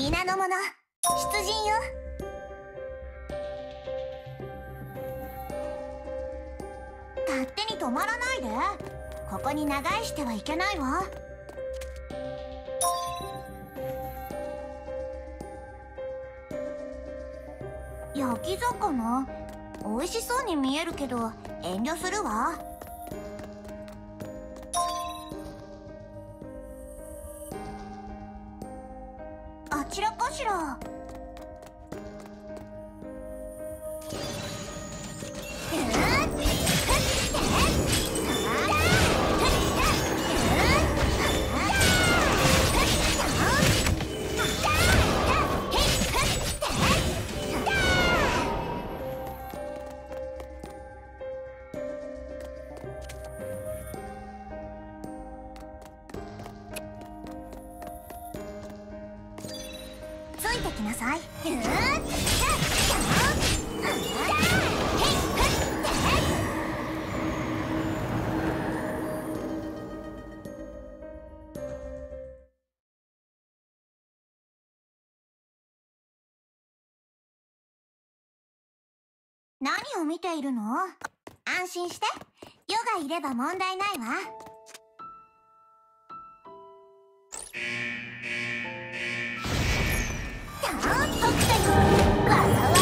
皆の者出陣よ。勝手に止まらないで。ここに長居してはいけないわ。焼き魚？美味しそうに見えるけど遠慮するわ。ちらかしら。ついてきなさい。何を見ているの？安心して。余がいれば問題ないわ。北北